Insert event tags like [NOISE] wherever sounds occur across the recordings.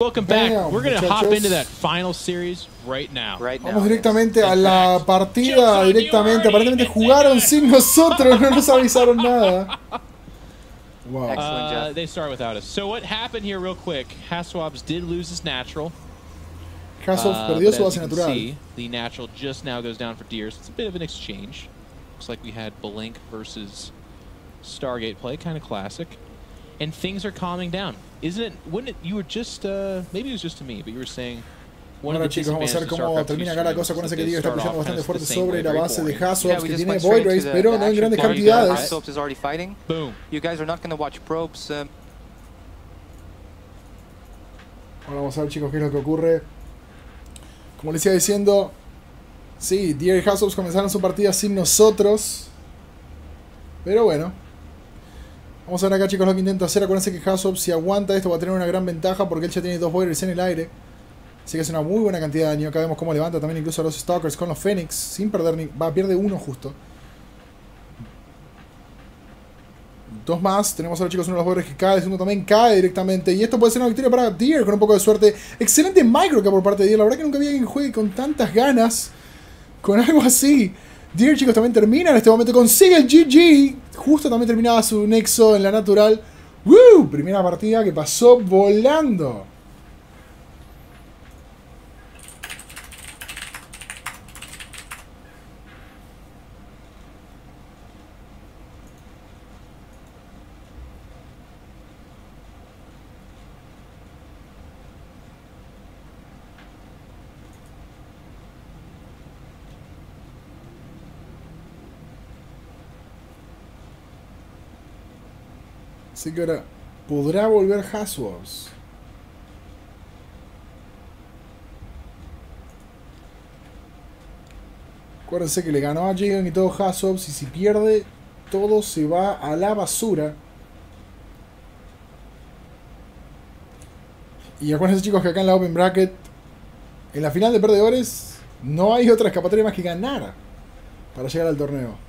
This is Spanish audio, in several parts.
Welcome back. Damn, We're gonna hop into that final series right now. Right now. Vamos directamente a la partida, Joke's on you directamente. already. Aparentemente jugaron sin nosotros, no nos avisaron nada. [LAUGHS] Wow. Uh, they start without us. So what happened here, real quick? Haswabs did lose his natural. Hasselhoff uh, perdió su as base you can natural. see, the natural just now goes down for Deers. It's a bit of an exchange. Looks like we had Blink versus Stargate play, kind of classic. And things are calming down. Isn't it? Wouldn't it? You were just uh, maybe it was just to me, but you were saying. One Bueno of the chicos, vamos a ver cómo termina 2 acá la cosa. Acuérdense that que Diego está apoyando bastante fuerte sobre la base de Hasselhoff, que tiene Void Race, pero no en grandes cantidades. Hasselhoff is already fighting. Boom. You guys are not going to watch probes. Ahora vamos a ver chicos qué es lo que ocurre. Como les iba diciendo, sí, Deer y Hasselhoff comenzaron su partida sin nosotros. Pero bueno. Vamos a ver acá chicos lo que intenta hacer. Acuérdense que Hasselhoff si aguanta esto va a tener una gran ventaja porque él ya tiene dos boilers en el aire. Así que es una muy buena cantidad de daño. Acá vemos cómo levanta también incluso a los Stalkers con los Phoenix. Sin perder ni... Va, pierde uno justo. Dos más. Tenemos ahora chicos uno de los boilers que cae. El segundo también cae directamente. Y esto puede ser una victoria para Deer con un poco de suerte. Excelente micro acá por parte de Deer. La verdad que nunca había alguien que juegue con tantas ganas. Con algo así. Deer chicos también termina en este momento. Consigue el GG. Justo también terminaba su nexo en la natural. ¡Woo! Primera partida que pasó volando. Así que ahora podrá volver Haswabs. Acuérdense que le ganó a Jigen y todo Haswabs y si pierde todo se va a la basura. Y acuérdense chicos que acá en la Open Bracket, en la final de perdedores, no hay otra escapatoria más que ganar para llegar al torneo.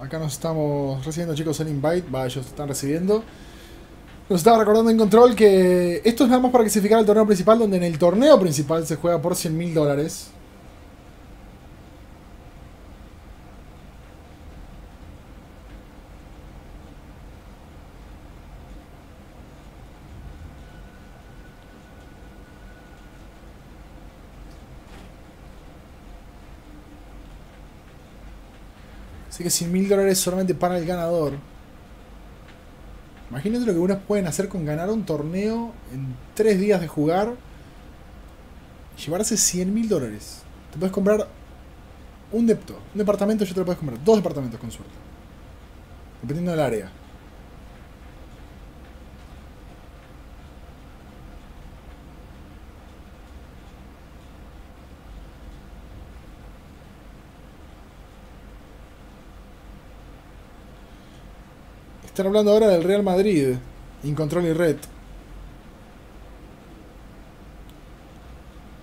Acá nos estamos recibiendo chicos el invite, va, ellos están recibiendo. Nos estaba recordando en control que esto es nada más para clasificar al torneo principal, donde en el torneo principal se juega por 100 mil dólares. Así que 100 mil dólares solamente para el ganador. Imagínate lo que unos pueden hacer con ganar un torneo en 3 días de jugar. y Llevarse 100 mil dólares. Te puedes comprar un depto. Un departamento ya te lo puedes comprar. Dos departamentos con suerte. Dependiendo del área. Están hablando ahora del Real Madrid. Incontrol y Red.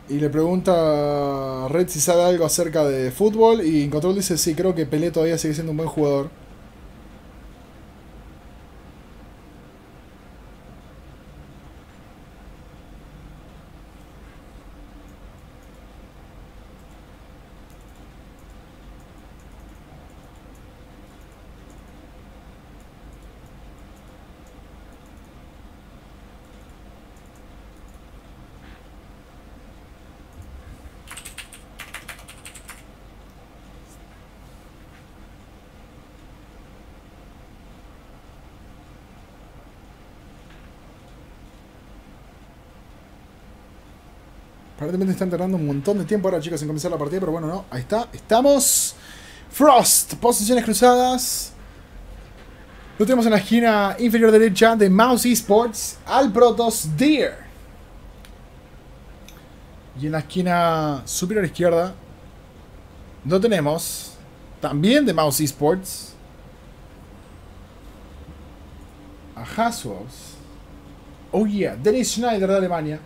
Y le pregunta a Red si sabe algo acerca de fútbol. Y Incontrol dice: Sí, creo que Pelé todavía sigue siendo un buen jugador. Aparentemente están tardando un montón de tiempo ahora, chicos, en comenzar la partida, pero bueno, no. Ahí está. Estamos. Frost. Posiciones cruzadas. Lo tenemos en la esquina inferior derecha de Mouse Esports al Protoss Deer. Y en la esquina superior izquierda lo tenemos también de Mouse Esports a Haswells. Oh yeah, Dennis Schneider de Alemania.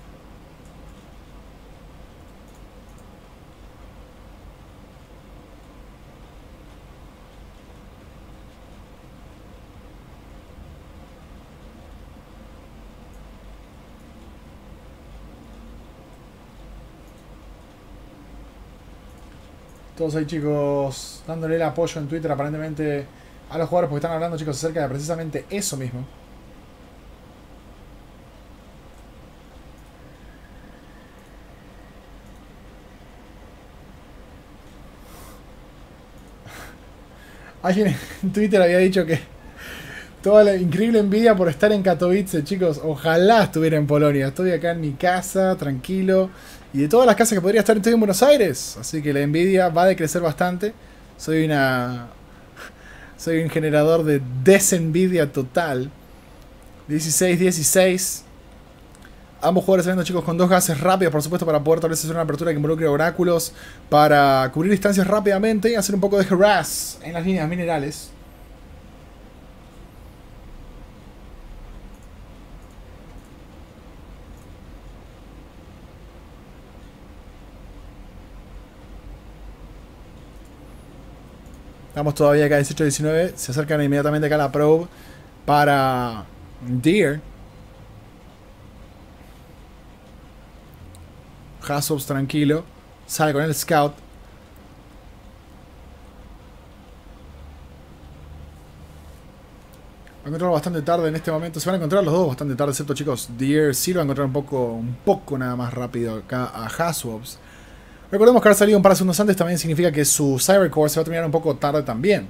Todos ahí chicos dándole el apoyo en Twitter aparentemente a los jugadores porque están hablando chicos acerca de precisamente eso mismo. [LAUGHS] Alguien en Twitter había dicho que toda la increíble envidia por estar en Katowice, chicos. Ojalá estuviera en Polonia. Estoy acá en mi casa, tranquilo. Y de todas las casas que podría estar, estoy en Buenos Aires. Así que la envidia va a decrecer bastante. Soy una. [LAUGHS] Soy un generador de desenvidia total. 16-16. Ambos jugadores saliendo chicos con dos gases rápidos, por supuesto, para poder tal vez hacer una apertura que involucre oráculos. Para cubrir distancias rápidamente y hacer un poco de harass en las líneas minerales. Estamos todavía acá 18-19. Se acercan inmediatamente acá a la probe para Deer. Hassobs tranquilo. Sale con el scout. Va a encontrar bastante tarde en este momento. Se van a encontrar los dos bastante tarde, excepto chicos. Deer sí lo va a encontrar un poco, un poco nada más rápido acá a Haswobs. Recordemos que haber salido un par de segundos antes también significa que su Cybercore se va a terminar un poco tarde también.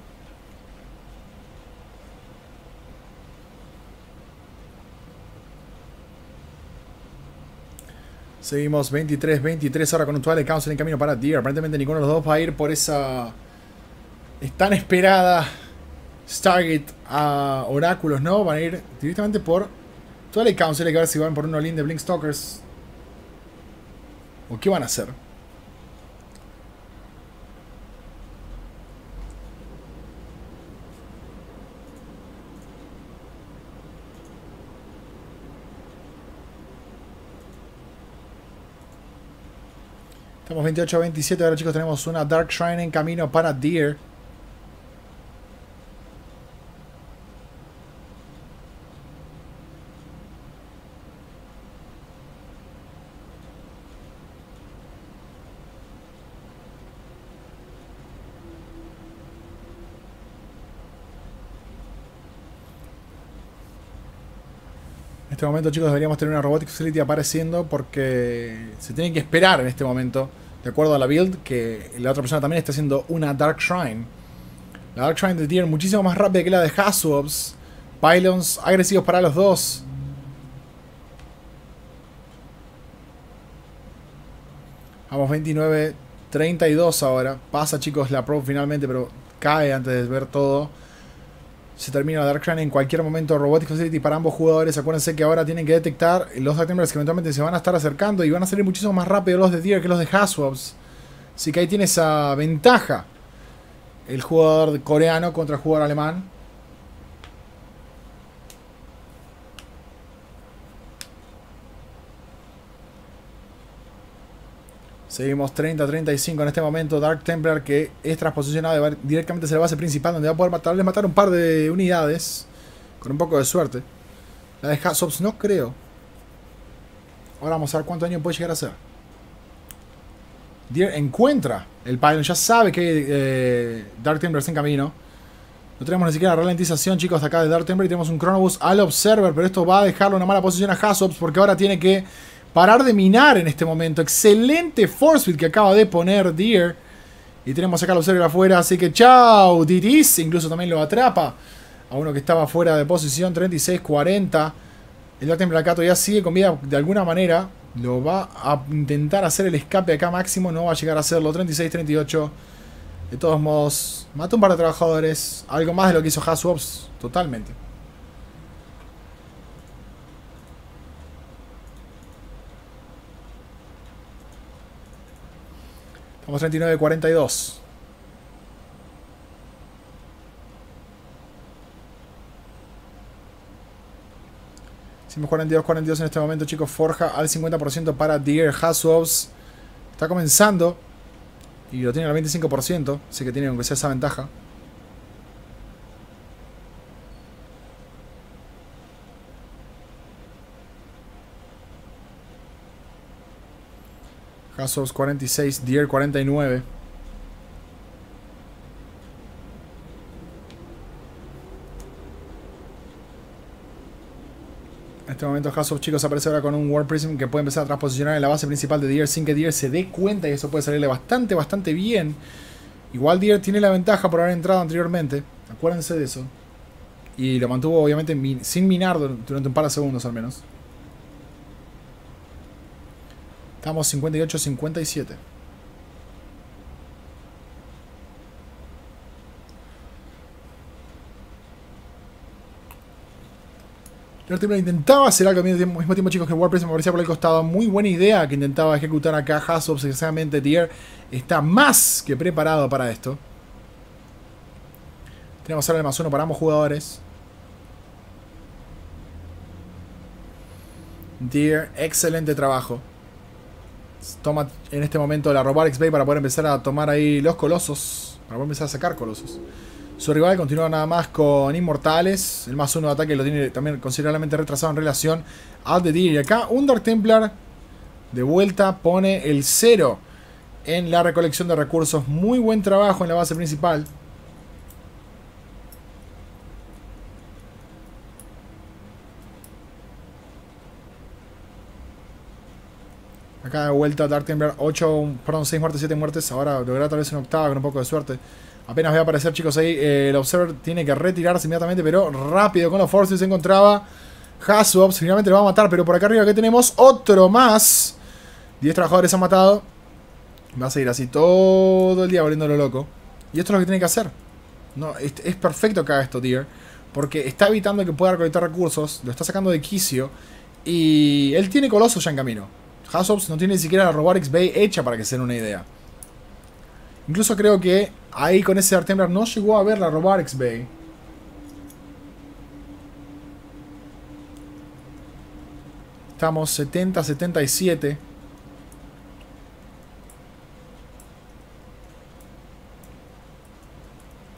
Seguimos 23-23 ahora con un de Council en camino para Deer. Aparentemente ninguno de los dos va a ir por esa tan esperada Stargate a Oráculos, ¿no? Van a ir directamente por Twilight Council. Hay que ver si van por un all de Blink Stalkers. ¿O qué van a hacer? Estamos 28 a 27. Ahora, chicos, tenemos una Dark Shrine en camino para Deer. En este momento, chicos, deberíamos tener una Robotic Facility apareciendo porque se tienen que esperar en este momento de acuerdo a la build, que la otra persona también está haciendo una Dark Shrine. La Dark Shrine de Tier muchísimo más rápida que la de Haswobs. Pylons agresivos para los dos. Vamos 29, 32 ahora. Pasa chicos la Pro finalmente, pero cae antes de ver todo. Se termina Dark Shrine en cualquier momento. Robotic Facility para ambos jugadores. Acuérdense que ahora tienen que detectar los Dark que eventualmente se van a estar acercando y van a salir muchísimo más rápido los de Deer que los de Haswabs. Así que ahí tiene esa ventaja el jugador coreano contra el jugador alemán. Seguimos 30-35 en este momento. Dark Templar que es transposicionado directamente hacia la base principal donde va a poder matar, matar un par de unidades. Con un poco de suerte. La de Hassops no creo. Ahora vamos a ver cuánto daño puede llegar a hacer. Deer encuentra el Pylon. Ya sabe que eh, Dark Templar está en camino. No tenemos ni siquiera ralentización, chicos, acá de Dark Templar. Y tenemos un Chronobus al Observer. Pero esto va a dejarlo en una mala posición a Hassops. Porque ahora tiene que parar de minar en este momento. Excelente force que acaba de poner Deer. Y tenemos acá al Observer afuera. Así que chao, Diris. Incluso también lo atrapa. A uno que estaba fuera de posición. 36-40. El acá todavía sigue con vida de alguna manera. Lo va a intentar hacer el escape acá máximo. No va a llegar a hacerlo. 36-38. De todos modos, mata un par de trabajadores. Algo más de lo que hizo Haswops. Totalmente. Estamos 39-42. Hicimos 42-42 en este momento, chicos. Forja al 50% para Deer Haswops. Está comenzando. Y lo tiene al 25%. Así que tiene aunque sea esa ventaja. Haswops 46, Deer 49. En este momento Hasselhoff, chicos, aparece ahora con un War Prism que puede empezar a transposicionar en la base principal de Deer sin que Deer se dé cuenta y eso puede salirle bastante, bastante bien. Igual Deer tiene la ventaja por haber entrado anteriormente. Acuérdense de eso. Y lo mantuvo obviamente sin minar durante un par de segundos al menos. Estamos 58-57. Timber intentaba hacer algo al mismo tiempo, chicos, que WordPress me parecía por el costado. Muy buena idea que intentaba ejecutar acá Hassops. Sinceramente, Tier está más que preparado para esto. Tenemos ahora el más uno para ambos jugadores. Deer, excelente trabajo. Toma en este momento la Robotics Bay para poder empezar a tomar ahí los colosos. Para poder empezar a sacar colosos. Su rival continúa nada más con Inmortales. El más uno de ataque lo tiene también considerablemente retrasado en relación al de Deer. Y acá un Dark Templar de vuelta pone el 0 en la recolección de recursos. Muy buen trabajo en la base principal. Acá de vuelta Dark Templar 8, perdón, 6 muertes, 7 muertes. Ahora logrará tal vez una octava con un poco de suerte. Apenas va a aparecer, chicos, ahí. Eh, el Observer tiene que retirarse inmediatamente, pero rápido con los Forces se encontraba. Haswops finalmente lo va a matar, pero por acá arriba que tenemos otro más. 10 trabajadores han matado. Va a seguir así todo el día volviéndolo loco. Y esto es lo que tiene que hacer. No, es, perfecto que haga esto, Deer. Porque está evitando que pueda recolectar recursos. Lo está sacando de quicio. Y él tiene colosos ya en camino. Haswops no tiene ni siquiera la Robotics Bay hecha para que se den una idea. Incluso creo que ahí con ese Artemblar no llegó a ver la Robotics Bay. Estamos 70, 77.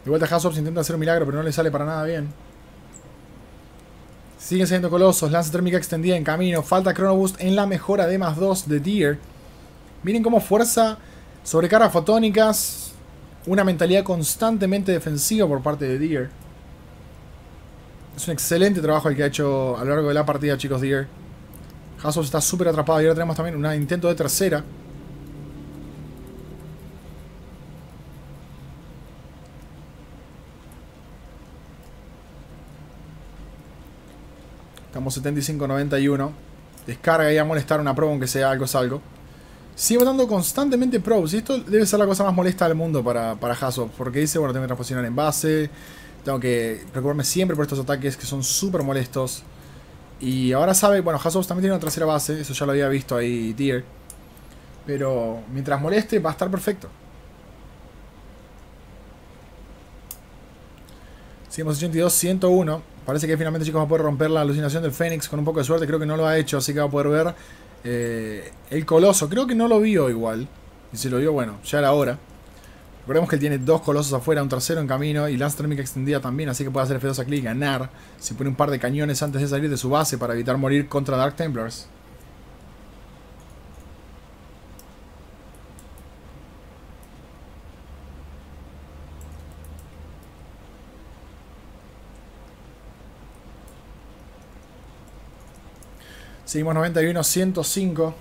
De vuelta Hassops intenta hacer un milagro, pero no le sale para nada bien. Siguen siendo colosos. Lanza térmica extendida en camino. Falta Chrono Boost en la mejora de más 2 de Deer. Miren cómo fuerza Sobrecargas fotónicas. Una mentalidad constantemente defensiva por parte de Deer. Es un excelente trabajo el que ha hecho a lo largo de la partida, chicos, Deer. Hassos está súper atrapado. Y ahora tenemos también un intento de tercera. Estamos 75-91. Descarga y a molestar una prueba aunque sea algo es algo. Sigue matando constantemente probes. Y esto debe ser la cosa más molesta del mundo para, para Porque dice, bueno, tengo que transposicionar en base. Tengo que preocuparme siempre por estos ataques que son súper molestos. Y ahora sabe, bueno, Hasselhoff también tiene una trasera base. Eso ya lo había visto ahí, Tier. Pero mientras moleste, va a estar perfecto. Seguimos 82, 101. Parece que finalmente, chicos, va a poder romper la alucinación del Fénix con un poco de suerte. Creo que no lo ha hecho, así que va a poder ver eh, el Coloso, creo que no lo vio igual. Y si lo vio, bueno, ya era hora. Recordemos que él tiene dos colosos afuera, un tercero en camino y lanza térmica extendida también, así que puede hacer F2 a clic y ganar. Si pone un par de cañones antes de salir de su base para evitar morir contra Dark Templars. Seguimos 91, 105.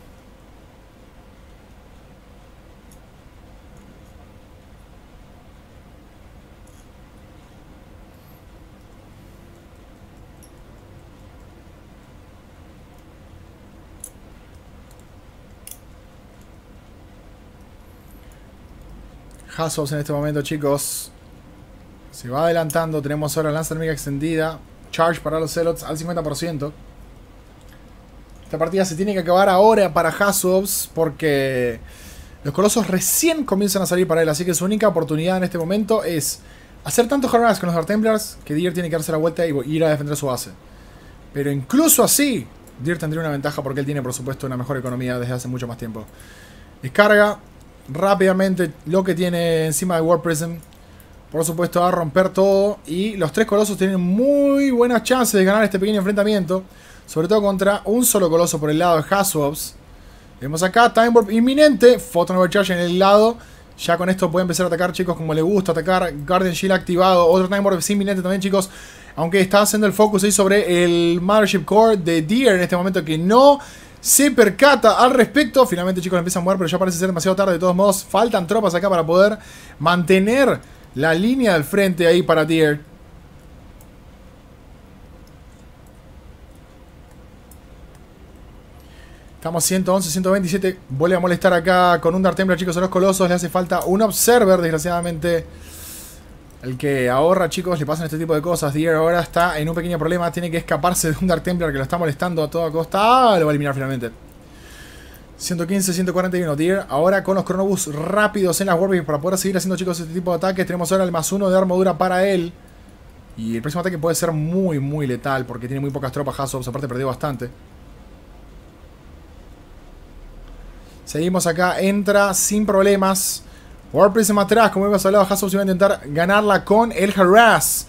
Hassos en este momento, chicos. Se va adelantando. Tenemos ahora lanza enemiga extendida. Charge para los celots al 50%. Esta partida se tiene que acabar ahora para Hassobs porque los colosos recién comienzan a salir para él. Así que su única oportunidad en este momento es hacer tanto harass con los Dark Templars que Deer tiene que darse la vuelta y ir a defender su base. Pero incluso así, Deer tendría una ventaja porque él tiene, por supuesto, una mejor economía desde hace mucho más tiempo. Descarga rápidamente lo que tiene encima de War Prism. Por supuesto, a romper todo. Y los tres colosos tienen muy buenas chances de ganar este pequeño enfrentamiento. Sobre todo contra un solo coloso por el lado de Haswops. Vemos acá, Time Warp inminente. Photon Overcharge en el lado. Ya con esto puede empezar a atacar, chicos, como le gusta atacar. Guardian Shield activado. Otro Time Warp inminente también, chicos. Aunque está haciendo el focus ahí sobre el Mothership Core de Deer en este momento que no se percata al respecto. Finalmente, chicos, empieza a mover, pero ya parece ser demasiado tarde. De todos modos, faltan tropas acá para poder mantener la línea del frente ahí para Deer. Estamos 111, 127. Vuelve a molestar acá con un Dark Templar, chicos, a los colosos. Le hace falta un Observer, desgraciadamente. El que ahorra, chicos, le pasan este tipo de cosas. Deer ahora está en un pequeño problema. Tiene que escaparse de un Dark Templar que lo está molestando a toda costa. Ah, lo va a eliminar finalmente. 115, 141. Deer ahora con los Chronobus rápidos en las Warbeats para poder seguir haciendo, chicos, este tipo de ataques. Tenemos ahora el más uno de armadura para él. Y el próximo ataque puede ser muy, muy letal porque tiene muy pocas tropas. Hassobs, aparte, perdió bastante. Seguimos acá, entra sin problemas. War Prism atrás, como hemos hablado, Hassos iba a intentar ganarla con el Harass.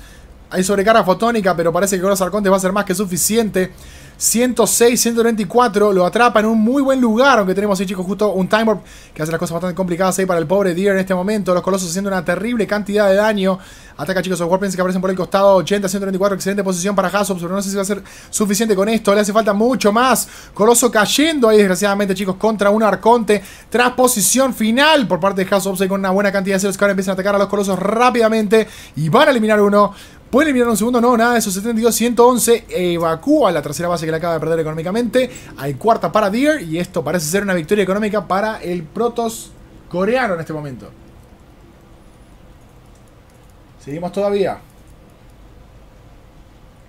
Hay sobrecarga fotónica, pero parece que los arcontes va a ser más que suficiente. 106, 194, lo atrapa en un muy buen lugar, aunque tenemos ahí chicos justo un Time Warp que hace las cosas bastante complicadas ahí para el pobre Deer en este momento, los colosos haciendo una terrible cantidad de daño, ataca chicos los Warplanes que aparecen por el costado, 80, 134, excelente posición para Hassops, pero no sé si va a ser suficiente con esto, le hace falta mucho más, coloso cayendo ahí desgraciadamente chicos contra un Arconte, tras posición final por parte de Hassops con una buena cantidad de celos que ahora empiezan a atacar a los colosos rápidamente y van a eliminar uno, Pueden eliminar un segundo, no, nada de esos 72, 111. Evacúa la tercera base que le acaba de perder económicamente. Hay cuarta para Deer. Y esto parece ser una victoria económica para el Protoss coreano en este momento. Seguimos todavía.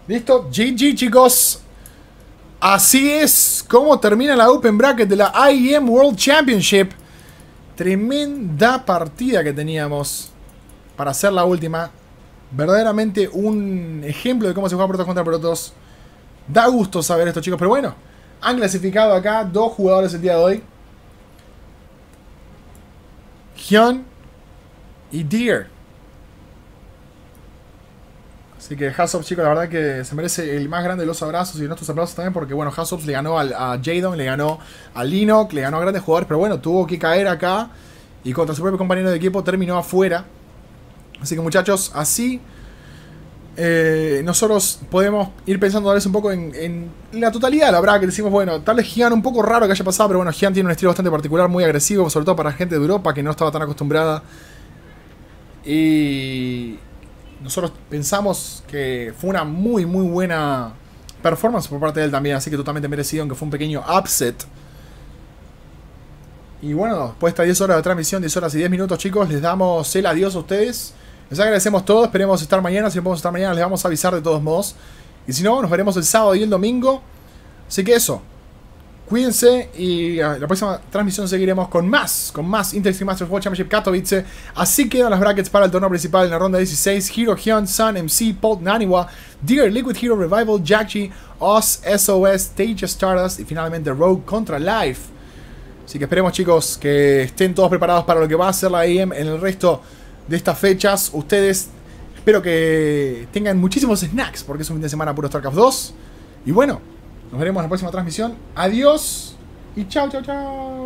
¿Listo? GG, chicos. Así es como termina la Open Bracket de la IEM World Championship. Tremenda partida que teníamos para hacer la última verdaderamente un ejemplo de cómo se juega Protoss contra Protoss. Da gusto saber esto, chicos. Pero bueno, han clasificado acá dos jugadores el día de hoy. Hyun y Deer. Así que Hassops, chicos, la verdad que se merece el más grande de los abrazos y nuestros aplausos también, porque bueno, Hassops le ganó al, a Jadon, le ganó a Linok, le ganó a grandes jugadores, pero bueno, tuvo que caer acá y contra su propio compañero de equipo terminó afuera. Así que muchachos, así eh, nosotros podemos ir pensando tal vez un poco en, la totalidad, la verdad, que decimos, bueno, tal vez Gian un poco raro que haya pasado, pero bueno, Gian tiene un estilo bastante particular, muy agresivo, sobre todo para gente de Europa que no estaba tan acostumbrada. Y nosotros pensamos que fue una muy, muy buena performance por parte de él también, así que totalmente merecido, aunque fue un pequeño upset. Y bueno, después de estas 10 horas de transmisión, 10 horas y 10 minutos, chicos, les damos el adiós a ustedes. Les agradecemos todo, esperemos estar mañana. Si no podemos estar mañana, les vamos a avisar de todos modos. Y si no, nos veremos el sábado y el domingo. Así que eso. Cuídense y la próxima transmisión seguiremos con más, con más Inter Masters World Championship Katowice. Así quedan las brackets para el torneo principal en la ronda 16. Hero Hyun, Sun, MC, Paul, Naniwa, Dear, Liquid Hero Revival, Jackji, Oz, SOS, Stage Stardust y finalmente Rogue contra Life. Así que esperemos chicos que estén todos preparados para lo que va a ser la AM en el resto de estas fechas. Ustedes espero que tengan muchísimos snacks porque es un fin de semana puro StarCraft 2. Y bueno, nos veremos en la próxima transmisión. Adiós y chao, chao, chao.